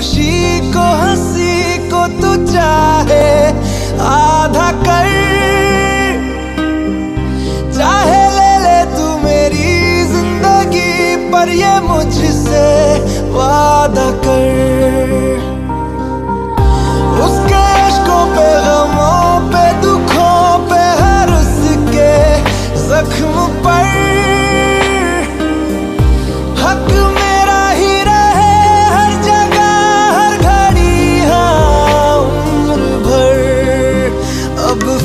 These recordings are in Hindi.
खुशी को, हँसी को तू चाहे, आधा कर। चाहे ले ले तू मेरी ज़िंदगी, पर ये मुझसे वादा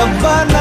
Nirvana.